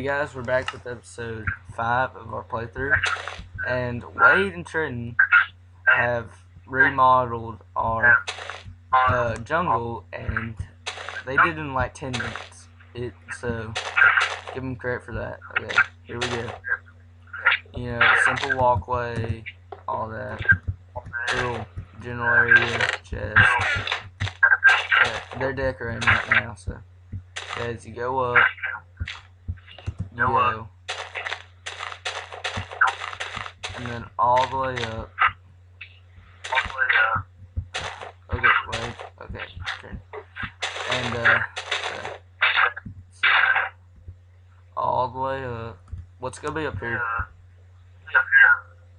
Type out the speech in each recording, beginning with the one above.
Hey, guys, we're back with episode 5 of our playthrough. And Wade and Trenton have remodeled our uh, jungle, and they did it in like 10 minutes. It So, give them credit for that. Okay, here we go. You know, simple walkway, all that. Little general area, chest. They're decorating right now, so as you go up, go, and then all the way up. All the way up. Okay, wait, okay, okay. And, uh, uh, all the way up. What's gonna be up here?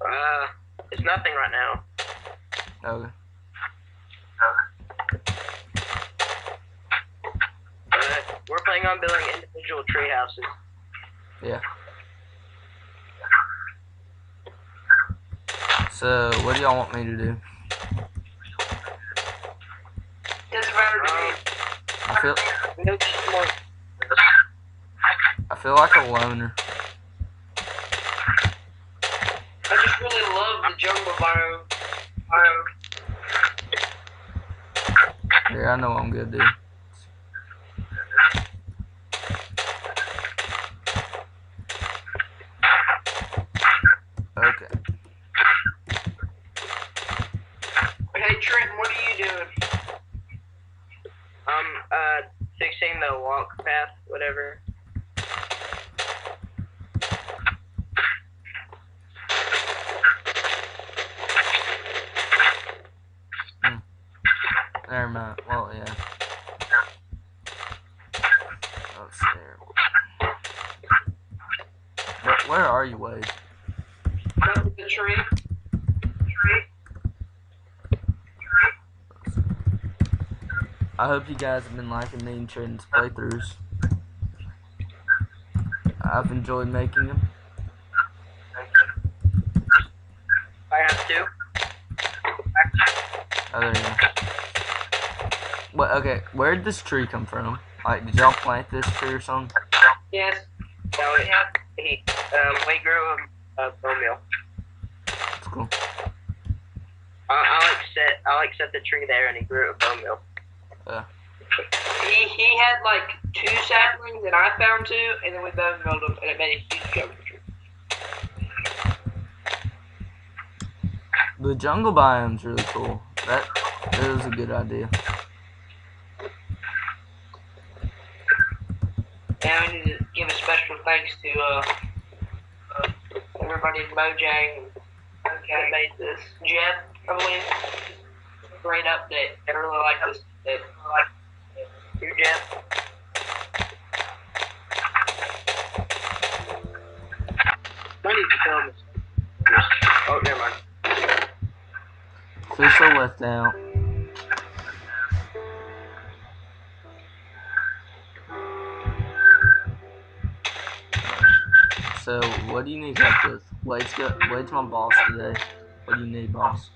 Uh, it's nothing right now. Okay. Uh, we're planning on building individual tree houses. So, what do y'all want me to do? Doesn't matter to me. I feel, no, just more. I feel like a loner. I just really love the jungle biome. biome. Yeah, I know I'm gonna do. Okay. Hey Trenton, what are you doing? Um, uh, fixing the walk path, whatever. Mind. Well, yeah. That's. Where, where are you, Wade? The tree. Tree. I hope you guys have been liking me and playthroughs. I've enjoyed making them. I have to. Oh, there you go. What, okay, where did this tree come from? Like, did y'all plant this tree or something? Yes. No, it, he, um, we grew a, a bone meal. That's cool. I, I like set, I set the tree there, and he grew a bone meal. He he had like two saplings and I found two, and then we both milled them, and it made a huge jungle tree. The jungle biome's really cool. That, that was a good idea. Now we need to give a special thanks to uh, uh everybody in Mojang that made this. Jeb, I believe. Great update. I really like this. Update. You, Jen? I need to film this. Oh, never mind. Fish are left out. So, what do you need help with? Wade's, got, Wade's my boss today. What do you need, boss?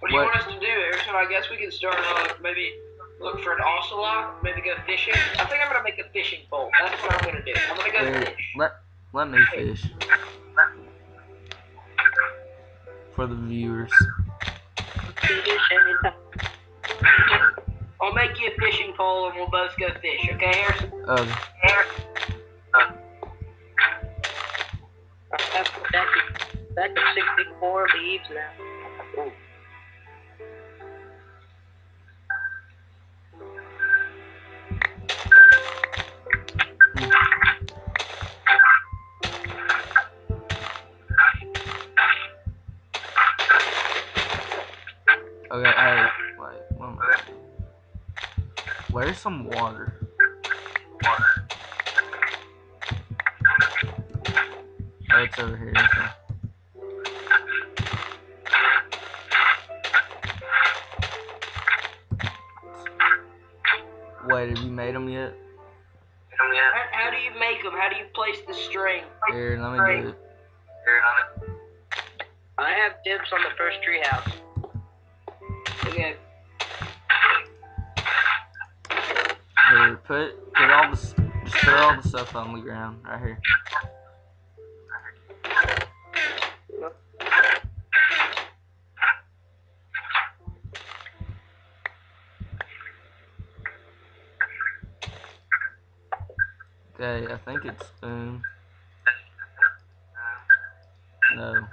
What do you What- want us to do, Harrison? I guess we can start uh, maybe look for an ocelot, maybe go fishing. I think I'm gonna make a fishing pole. That's what I'm gonna do. I'm gonna go Hey, fish. let, let me fish. For the viewers. I'll make you a fishing pole and we'll both go fish, okay, Harrison? Okay. Back to, back to 64 leaves now. Some water? Oh, it's over here. Okay. Wait, have you made them yet? How, how do you make them? How do you place the string? Here, let me do it. I have dibs on the first tree house. Okay. Here, put put all the just put all the stuff on the ground right here. Okay, I think it's spoon. No.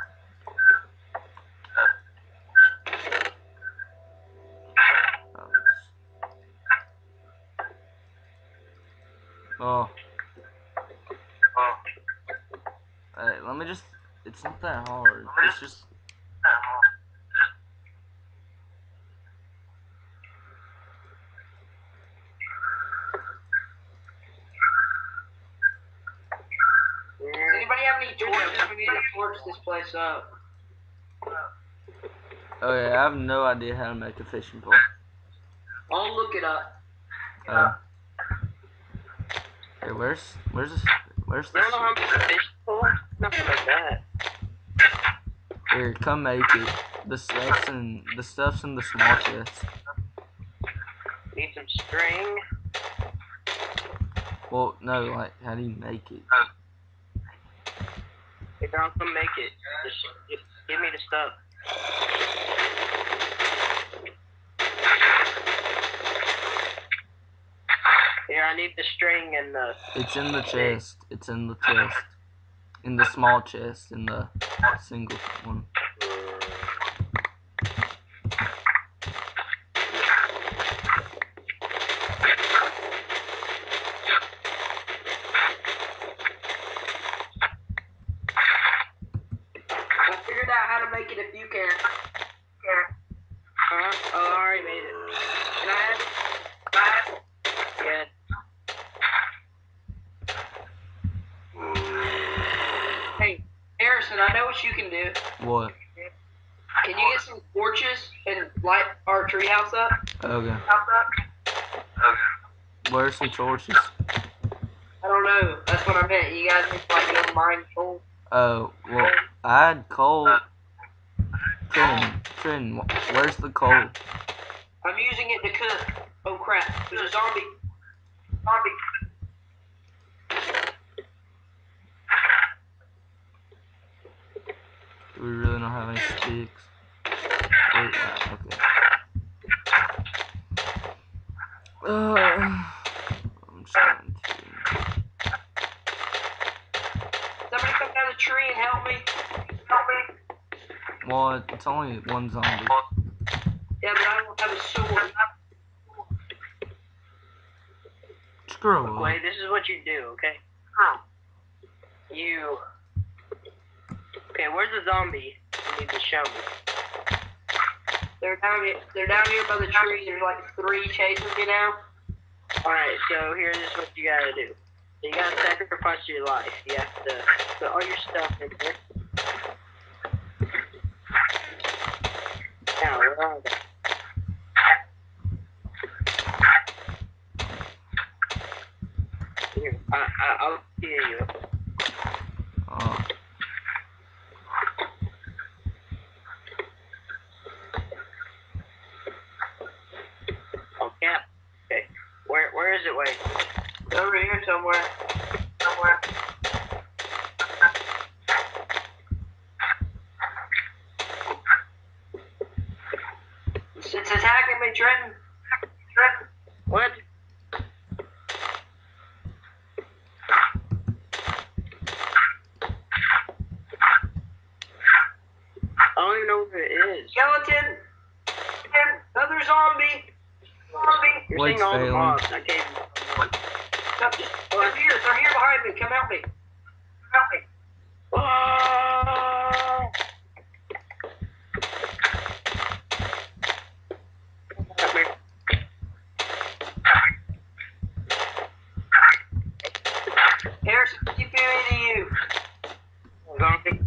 Oh. oh. Hey, let me just. It's not that hard. It's just. Does anybody have any torches? We need to torch this place up. Oh yeah, I have no idea how to make a fishing pole. I'll look it up. Oh. Hey, where's where's this? Where's I the? don't know how to. Nothing like that. Here, come make it. The stuff's in the stuff's in the small chest. Need some string. Well, no, like how do you make it? If I don't come make it, just, just give me the stuff. Here, I need the string and the. It's in the chest. It's in the chest. In the small chest. In the single one. I figured out how to make it if you can. Huh? Oh, I already made it. Can I have it? Can I have it? Yeah. Hey, Harrison, I know what you can do. What? Can you get some torches and light our treehouse up? Okay. House up? Okay. Where's some torches? I don't know. That's what I meant. You guys need to like go mine coal. Oh, well, I had coal. Uh, Trin, Trin, where's the coal? I'm using it to cook. Oh crap! There's a zombie. Zombie. Do we really don't have any sticks? Wait, wow, okay. Uh, I'm trying to. Somebody come down the tree and help me. Help me. Well, it's only one zombie. Yeah, but I don't have a sword. Screw up. Wait, this is what you do, okay? Huh. You. Okay, where's the zombie? You need to show me. They're down here. They're down here by the tree. There's like three chasing me now. Alright, so here's what you gotta do. You gotta sacrifice your life. You have to put all your stuff in there. Now, where are they? Here, I, I, I'll hear you. Oh, Oh, yeah. Okay. Where, where is it, wait? Over here somewhere. Somewhere. It's, attacking me, Trenton. Trenton. What? I don't even know where it is. Skeleton. Another zombie. Zombie. You're White's seeing all the failing. mobs. I gave Come, they're here. They're here behind me. Come help me. Come help me. Oh! Come here. Harrison, keep me to you. Zombie.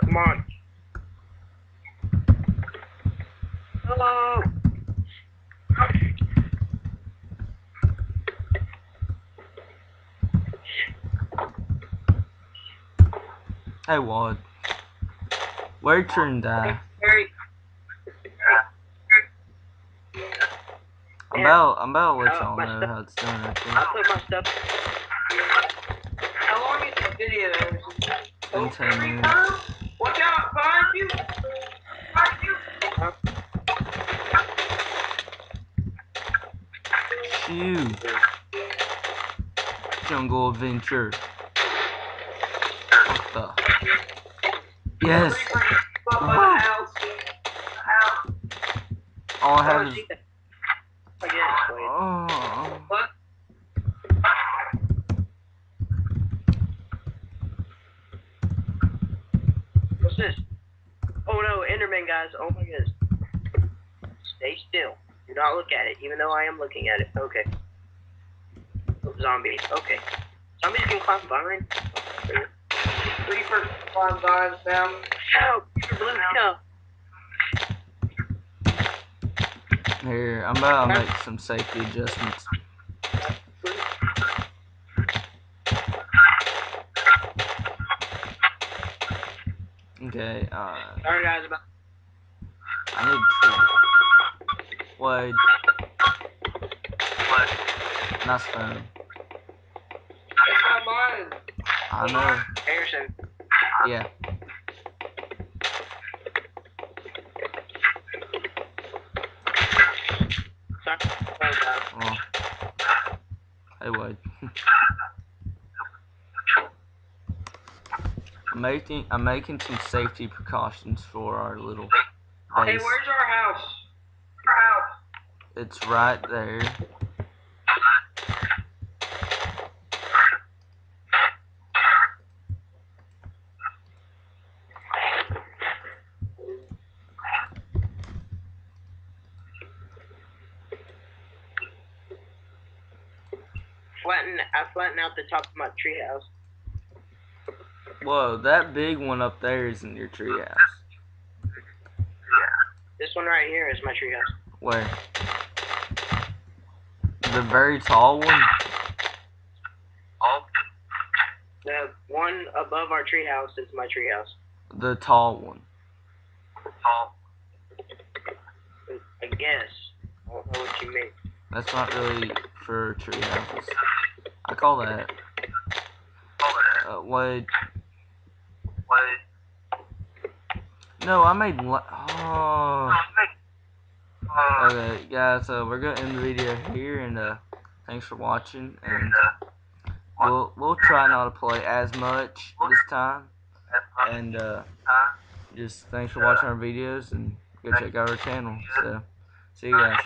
Come on. Hello. Hey, Wad. Where'd Trin die? Harry. I'm Yeah. about, I'm about to let Uh, y'all my know how it's done right there. I put my stuff. How long is the video? In 10 minutes. Watch out, behind you! Behind you! Shoo! Jungle Adventure. What the? Yes! Up by house. House. All I have Oh, is. shit. I get it, wait. Oh. What? What's this? Oh no, Enderman guys. Oh my goodness. Stay still. Do not look at it, even though I am looking at it. Okay. Oh, zombies. Okay. Zombies can climb vines. Reaper climb vines down. Oh, blue cow. Here, I'm about to make some safety adjustments. Okay, uh, Sorry guys about. I need to. Wade. Nice phone. That's not mine. I know. Yeah. Sorry. Sorry guys. Well. Hey, Wade. I'm making I'm making some safety precautions for our little Hey, where's our house? Our house. It's right there. Flatten. I flatten out the top of my treehouse. Whoa, that big one up there isn't your treehouse. Yeah. This one right here is my treehouse. Where? The very tall one? Oh. The one above our treehouse is my treehouse. The tall one. Tall. I guess. I don't know what you mean. That's not really for tree houses. I call that. Uh, Wade. No, I made. Oh. Okay, guys. So we're gonna end the video here, and uh, thanks for watching. And we'll we'll try not to play as much this time. And uh, just thanks for watching our videos, and go check out our channel. So, see you guys.